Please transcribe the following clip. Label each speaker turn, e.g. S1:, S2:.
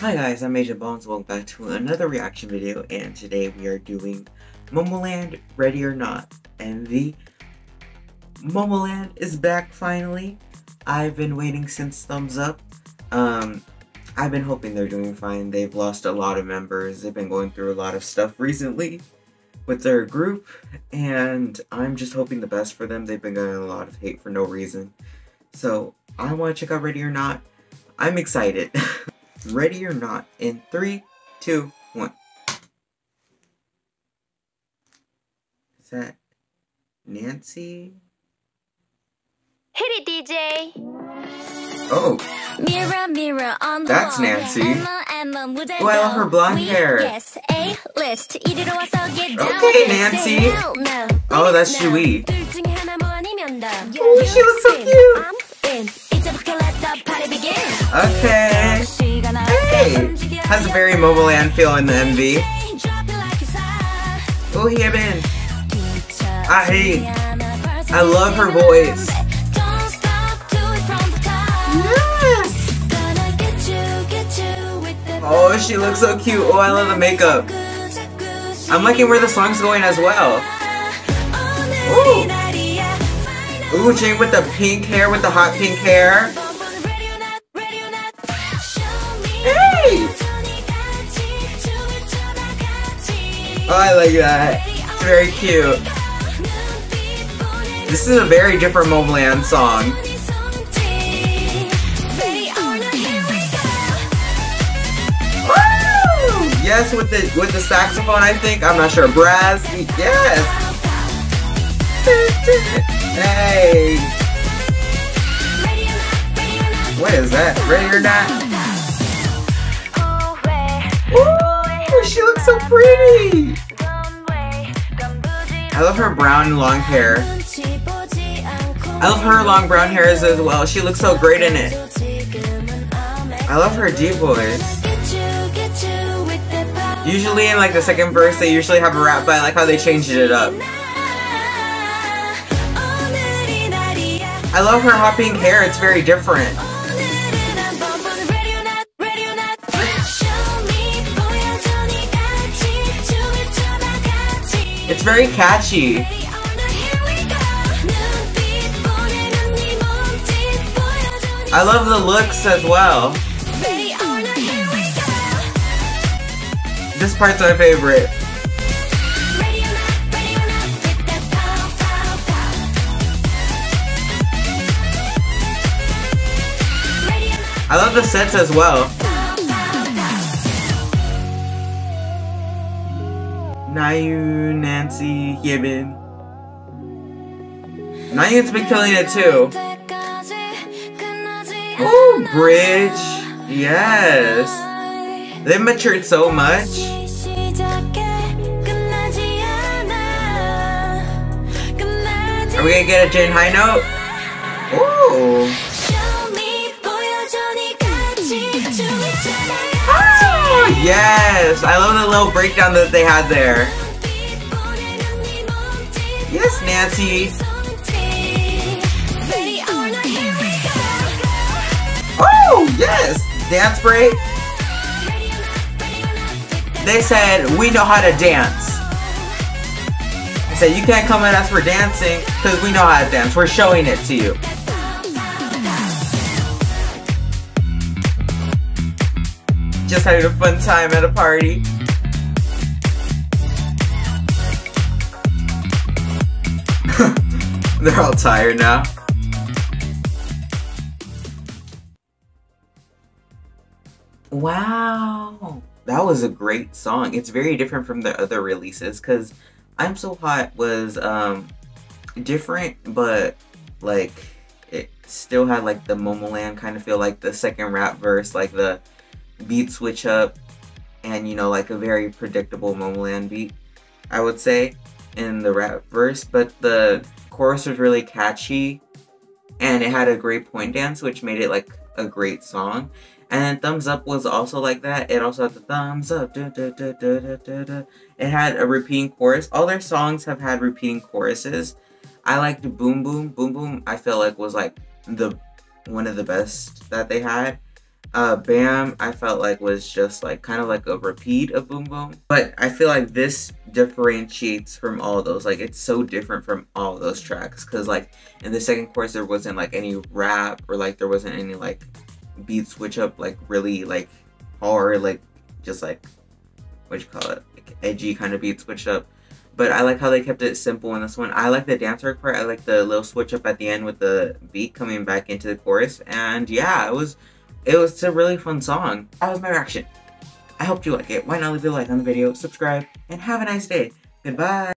S1: Hi guys, I'm Major Bones. Welcome back to another reaction video, and today we are doing Momoland Ready or Not. And the Momoland is back finally. I've been waiting since Thumbs Up. Um, I've been hoping they're doing fine. They've lost a lot of members. They've been going through a lot of stuff recently with their group, and I'm just hoping the best for them. They've been getting a lot of hate for no reason. So I want to check out Ready or Not. I'm excited. Ready or not in three, two, one. Is that Nancy?
S2: Hit it, DJ.
S1: Oh.
S2: Mirror, mirror on the
S1: That's
S2: wall.
S1: Nancy.
S2: Emma, Emma,
S1: well, her blonde hair.
S2: Yes, A list.
S1: Okay, Nancy. Oh, that's
S2: JooE.
S1: Oh, she looks so cute. Momoland feeling the MV. Oh,
S2: here, man.
S1: I
S2: ah, hate.
S1: I love her voice. Yes. Oh, she looks so cute. Oh, I love the makeup. I'm liking where the song's going as well. Ooh. Ooh, Jane with the pink hair, with the hot pink hair. I like that. It's very cute. This is a very different Momoland song. Woo! Yes, with the with the saxophone, I think. I'm not sure. Brass. Yes. Hey. What is that? Ready or not? She looks so pretty. I love her brown long hair. I love her long brown hairs as well. She looks so great in it. I love her deep voice. Usually in like the second verse, they usually have a rap, but I like how they changed it up. I love her hot pink hair. It's very different. It's very catchy. I love the looks as well. This part's my favorite. I love the sets as well. Nayu, Nancy, Hyebin. Nayun's been killing it too. Ooh, Bridge. Yes. They've matured so much. Are we gonna get a Jane high note? Ooh. Yes. I love the little breakdown that they had there. Yes, Nancy. Oh, yes. Dance break. They said, we know how to dance. They said, you can't come at us for dancing because we know how to dance. We're showing it to you. Just having a fun time at a party. They're all tired now. Wow. That was a great song. It's very different from the other releases because I'm So Hot was um different, but like it still had like the Momoland kind of feel like the second rap verse, like the beat switch up and you know like a very predictable Momoland beat, I would say, in the rap verse, but the chorus was really catchy and it had a great point dance which made it like a great song. And then Thumbs Up was also like that. It also had the thumbs up. It had a repeating chorus. All their songs have had repeating choruses. I liked Boom Boom. Boom Boom I feel like was like the one of the best that they had. Uh, BAAM, I felt like was just like kind of like a repeat of Boom Boom, but I feel like this differentiates from all those. Like it's so different from all those tracks because like in the second chorus there wasn't like any rap or like there wasn't any like beat switch up like really like hard like just like what you call it like edgy kind of beat switch up. But I like how they kept it simple in this one. I like the dance work part. I like the little switch up at the end with the beat coming back into the chorus. And yeah, it was it was a really fun song. That was my reaction. I hope you like it. Why not leave a like on the video, subscribe, and have a nice day. Goodbye.